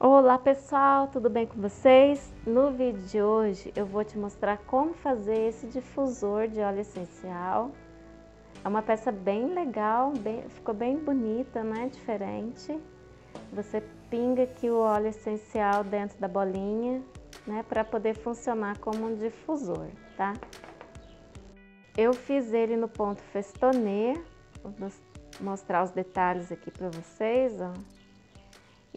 Olá pessoal, tudo bem com vocês? No vídeo de hoje eu vou te mostrar como fazer esse difusor de óleo essencial. É uma peça bem legal, bem, ficou bem bonita, né? Diferente. Você pinga aqui o óleo essencial dentro da bolinha, né? Para poder funcionar como um difusor, tá? Eu fiz ele no ponto festonê, vou mostrar os detalhes aqui para vocês, ó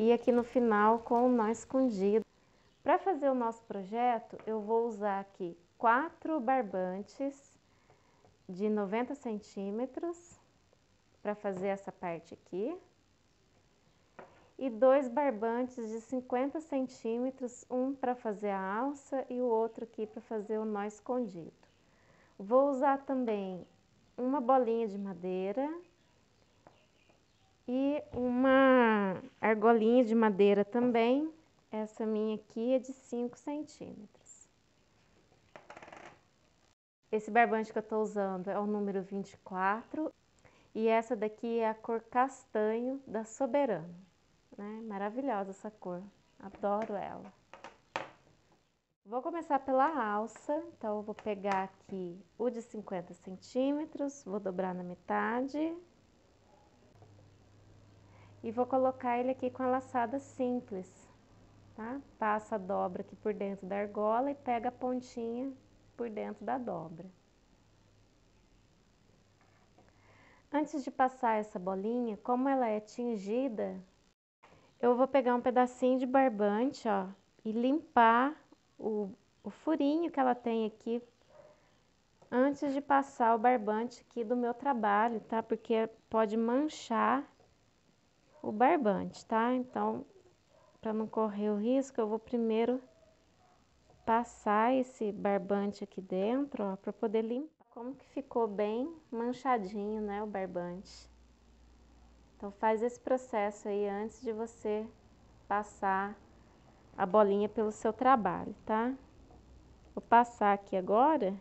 e aqui no final com o nó escondido. Para fazer o nosso projeto, eu vou usar aqui quatro barbantes de 90 centímetros para fazer essa parte aqui e dois barbantes de 50 centímetros, um para fazer a alça e o outro aqui para fazer o nó escondido. Vou usar também uma bolinha de madeira e uma argolinha de madeira também. Essa minha aqui é de 5 centímetros. Esse barbante que eu estou usando é o número 24 e essa daqui é a cor castanho da Soberano. Né? Maravilhosa essa cor, adoro ela. Vou começar pela alça, então eu vou pegar aqui o de 50 centímetros, vou dobrar na metade e vou colocar ele aqui com a laçada simples, tá? Passa a dobra aqui por dentro da argola e pega a pontinha por dentro da dobra. Antes de passar essa bolinha, como ela é tingida, eu vou pegar um pedacinho de barbante, ó, e limpar o, o furinho que ela tem aqui antes de passar o barbante aqui do meu trabalho, tá? Porque pode manchar o barbante, tá? Então, para não correr o risco, eu vou primeiro passar esse barbante aqui dentro, ó, para poder limpar. Como que ficou bem manchadinho, né, o barbante. Então, faz esse processo aí antes de você passar a bolinha pelo seu trabalho, tá? Vou passar aqui agora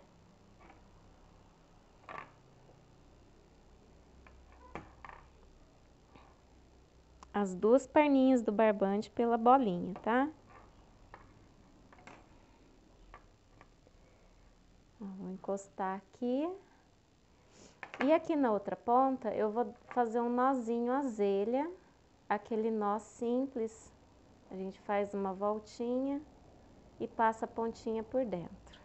as duas perninhas do barbante pela bolinha, tá? Vou encostar aqui. E aqui na outra ponta, eu vou fazer um nozinho azelha, aquele nó simples. A gente faz uma voltinha e passa a pontinha por dentro.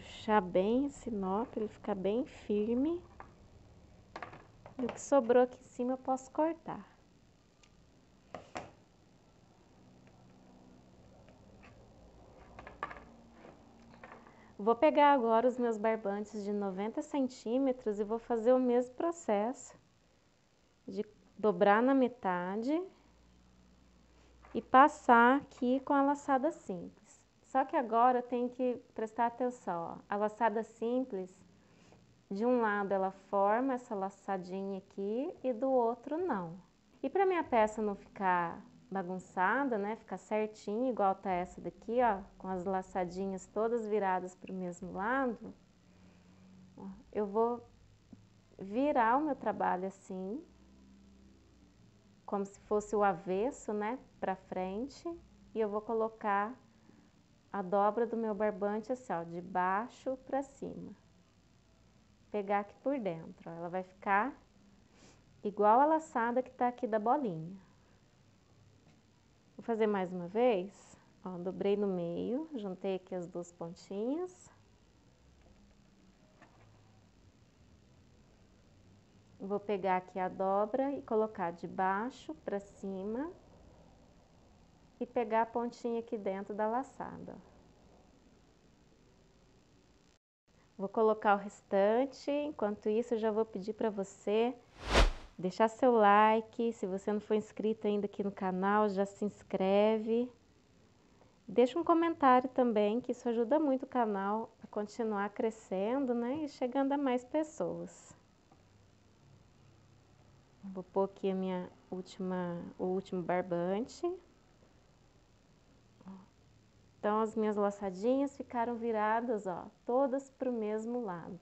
Puxar bem esse nó para ele ficar bem firme. E o que sobrou aqui em cima eu posso cortar. Vou pegar agora os meus barbantes de 90 centímetros e vou fazer o mesmo processo de dobrar na metade e passar aqui com a laçada simples. Só que agora tem que prestar atenção, ó. A laçada simples, de um lado ela forma essa laçadinha aqui e do outro não. E para minha peça não ficar bagunçada, né, ficar certinho, igual tá essa daqui, ó, com as laçadinhas todas viradas para o mesmo lado, ó, eu vou virar o meu trabalho assim, como se fosse o avesso, né, para frente, e eu vou colocar a dobra do meu barbante assim, ó, de baixo para cima. Pegar aqui por dentro, ó, ela vai ficar igual a laçada que tá aqui da bolinha. Vou fazer mais uma vez, ó, dobrei no meio, juntei aqui as duas pontinhas. Vou pegar aqui a dobra e colocar de baixo para cima e pegar a pontinha aqui dentro da laçada. Vou colocar o restante, enquanto isso eu já vou pedir para você deixar seu like, se você não for inscrito ainda aqui no canal, já se inscreve. Deixa um comentário também, que isso ajuda muito o canal a continuar crescendo, né, e chegando a mais pessoas. Vou pôr aqui a minha última, o último barbante. Então, as minhas laçadinhas ficaram viradas, ó, todas para o mesmo lado.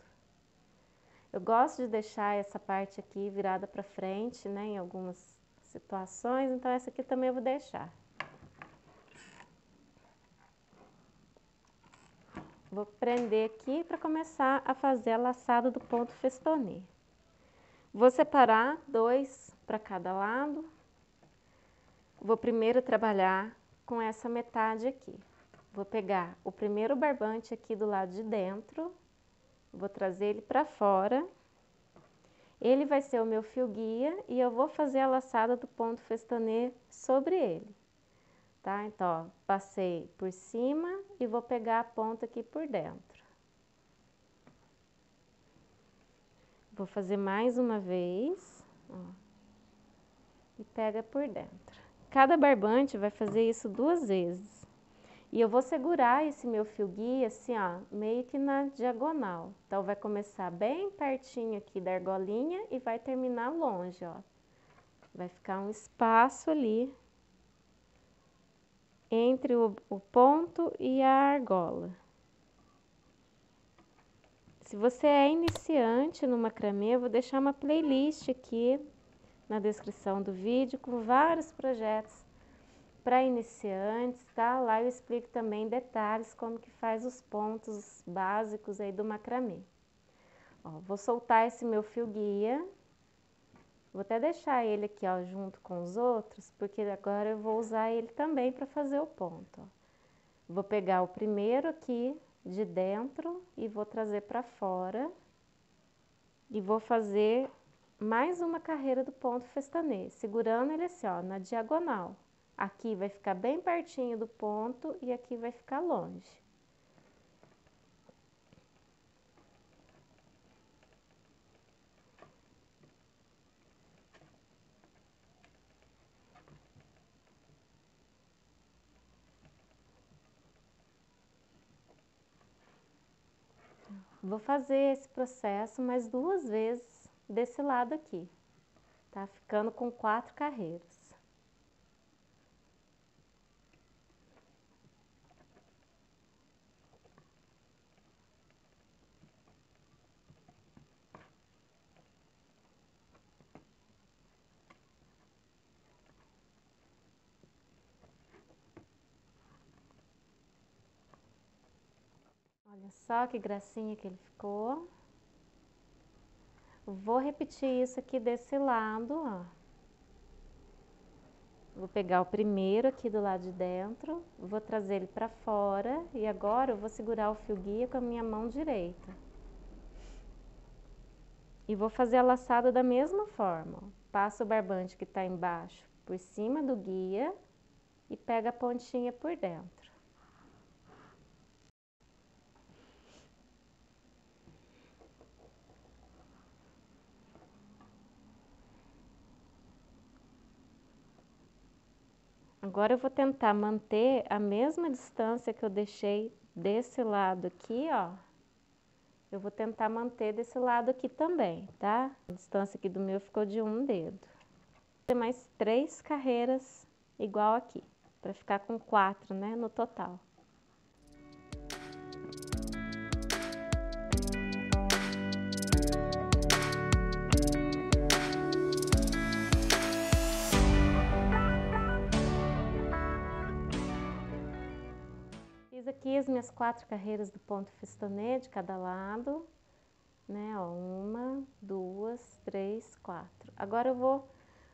Eu gosto de deixar essa parte aqui virada para frente, né, em algumas situações, então essa aqui também eu vou deixar. Vou prender aqui para começar a fazer a laçada do ponto festonê. Vou separar dois para cada lado. Vou primeiro trabalhar com essa metade aqui. Vou pegar o primeiro barbante aqui do lado de dentro, vou trazer ele para fora. Ele vai ser o meu fio guia e eu vou fazer a laçada do ponto festonê sobre ele. Tá? Então, ó, passei por cima e vou pegar a ponta aqui por dentro. Vou fazer mais uma vez, ó, e pega por dentro. Cada barbante vai fazer isso duas vezes. E eu vou segurar esse meu fio guia assim, ó, meio que na diagonal. Então, vai começar bem pertinho aqui da argolinha e vai terminar longe, ó. Vai ficar um espaço ali entre o, o ponto e a argola. Se você é iniciante no macramê, eu vou deixar uma playlist aqui na descrição do vídeo com vários projetos para iniciantes, tá? Lá eu explico também detalhes como que faz os pontos básicos aí do macramê. Ó, vou soltar esse meu fio guia. Vou até deixar ele aqui, ó, junto com os outros, porque agora eu vou usar ele também para fazer o ponto, ó. Vou pegar o primeiro aqui de dentro e vou trazer para fora. E vou fazer mais uma carreira do ponto festanê, segurando ele assim, ó, na diagonal. Aqui vai ficar bem pertinho do ponto e aqui vai ficar longe. Vou fazer esse processo mais duas vezes desse lado aqui, tá? Ficando com quatro carreiras. Olha só que gracinha que ele ficou. Vou repetir isso aqui desse lado, ó. Vou pegar o primeiro aqui do lado de dentro, vou trazer ele para fora e agora eu vou segurar o fio guia com a minha mão direita. E vou fazer a laçada da mesma forma. Passa o barbante que está embaixo por cima do guia e pega a pontinha por dentro. Agora eu vou tentar manter a mesma distância que eu deixei desse lado aqui, ó. Eu vou tentar manter desse lado aqui também, tá? A distância aqui do meu ficou de um dedo. Tem mais três carreiras igual aqui, para ficar com quatro, né, no total. As minhas quatro carreiras do ponto festonê de cada lado, né? Ó, uma, duas, três, quatro. Agora eu vou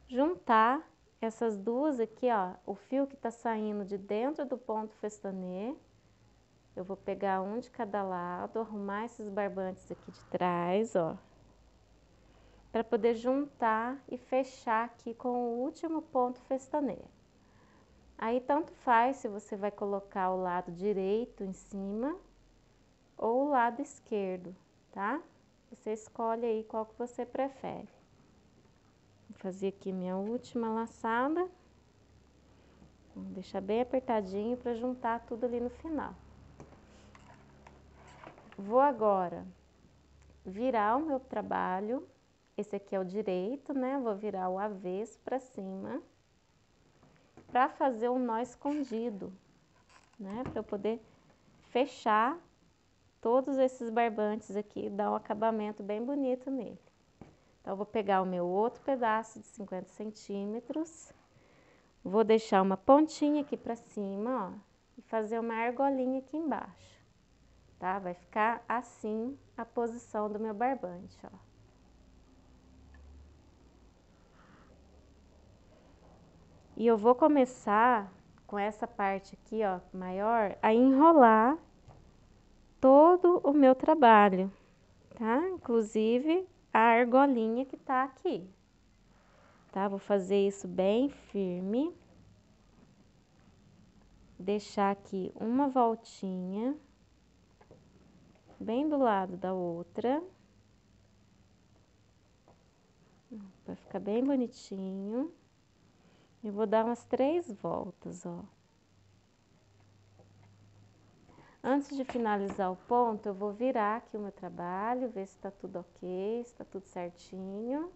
juntar essas duas aqui, ó, o fio que tá saindo de dentro do ponto festonê. Eu vou pegar um de cada lado, arrumar esses barbantes aqui de trás, ó. Para poder juntar e fechar aqui com o último ponto festonê. Aí tanto faz se você vai colocar o lado direito em cima ou o lado esquerdo, tá? Você escolhe aí qual que você prefere. Vou fazer aqui minha última laçada. Vou deixar bem apertadinho para juntar tudo ali no final. Vou agora virar o meu trabalho. Esse aqui é o direito, né? Vou virar o avesso para cima para fazer um nó escondido, né? Para eu poder fechar todos esses barbantes aqui, dá um acabamento bem bonito nele. Então, vou pegar o meu outro pedaço de 50 centímetros, vou deixar uma pontinha aqui pra cima, ó, e fazer uma argolinha aqui embaixo, tá? Vai ficar assim a posição do meu barbante, ó. E eu vou começar com essa parte aqui, ó, maior, a enrolar todo o meu trabalho, tá? Inclusive a argolinha que tá aqui, tá? Vou fazer isso bem firme. Deixar aqui uma voltinha, bem do lado da outra. Vai ficar bem bonitinho. Eu vou dar umas três voltas, ó. Antes de finalizar o ponto, eu vou virar aqui o meu trabalho, ver se tá tudo ok, se tá tudo certinho.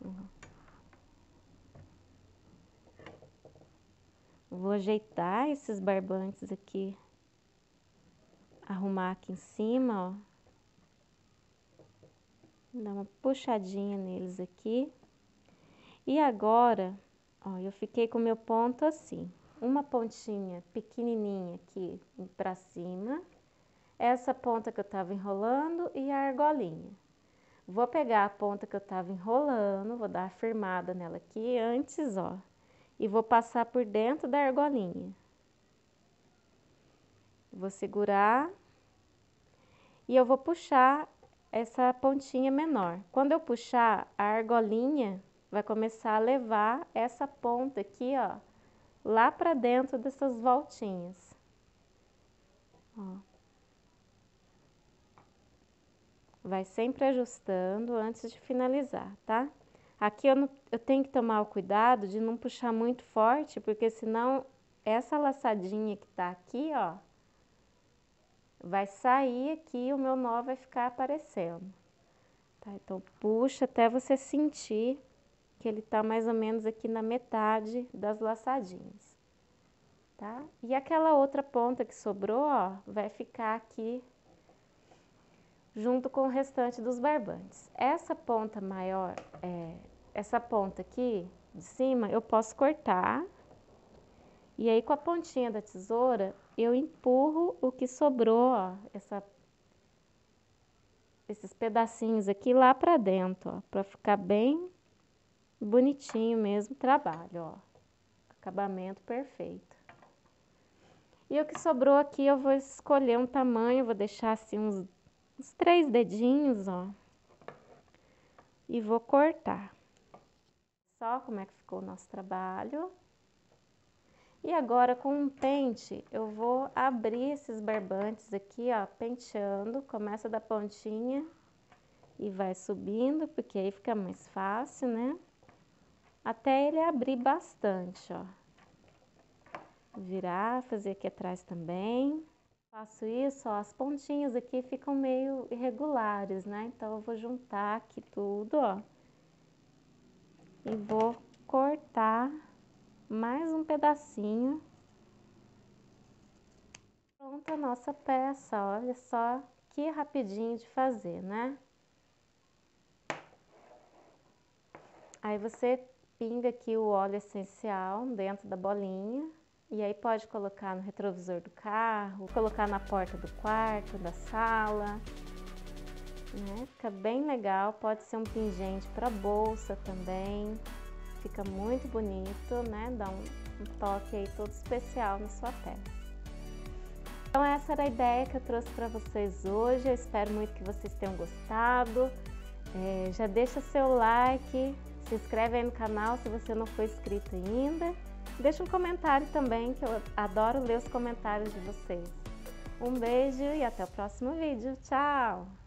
Uhum. Vou ajeitar esses barbantes aqui, arrumar aqui em cima, ó. Dar uma puxadinha neles aqui. E agora, Ó, eu fiquei com meu ponto assim, uma pontinha pequenininha aqui pra cima, essa ponta que eu tava enrolando e a argolinha. Vou pegar a ponta que eu tava enrolando, vou dar a firmada nela aqui antes, ó, e vou passar por dentro da argolinha. Vou segurar e eu vou puxar essa pontinha menor. Quando eu puxar, a argolinha vai começar a levar essa ponta aqui, ó, lá para dentro dessas voltinhas. Ó. Vai sempre ajustando antes de finalizar, tá? Aqui eu, não, eu tenho que tomar o cuidado de não puxar muito forte, porque senão essa laçadinha que tá aqui, ó, vai sair aqui e o meu nó vai ficar aparecendo. Tá? Então, puxa até você sentir que ele tá mais ou menos aqui na metade das laçadinhas, tá? E aquela outra ponta que sobrou, ó, vai ficar aqui junto com o restante dos barbantes. Essa ponta maior, é, essa ponta aqui de cima, eu posso cortar. E aí, com a pontinha da tesoura, eu empurro o que sobrou, ó, essa, esses pedacinhos aqui lá pra dentro, ó, pra ficar bem Bonitinho mesmo trabalho, ó. Acabamento perfeito. E o que sobrou aqui eu vou escolher um tamanho, vou deixar assim uns, uns três dedinhos, ó. E vou cortar. Só como é que ficou o nosso trabalho. E agora com um pente, eu vou abrir esses barbantes aqui, ó, penteando. Começa da pontinha e vai subindo, porque aí fica mais fácil, né? Até ele abrir bastante, ó. Virar, fazer aqui atrás também. Faço isso, ó, as pontinhas aqui ficam meio irregulares, né? Então, eu vou juntar aqui tudo, ó. E vou cortar mais um pedacinho. Pronta a nossa peça, olha só que rapidinho de fazer, né? Aí você pinga aqui o óleo essencial dentro da bolinha e aí pode colocar no retrovisor do carro, colocar na porta do quarto, da sala, né? Fica bem legal, pode ser um pingente para bolsa também, fica muito bonito, né? Dá um, um toque aí todo especial na sua peça. Então essa era a ideia que eu trouxe para vocês hoje, eu espero muito que vocês tenham gostado. É, já deixa seu like, se inscreve aí no canal se você não for inscrito ainda. Deixa um comentário também, que eu adoro ler os comentários de vocês. Um beijo e até o próximo vídeo. Tchau!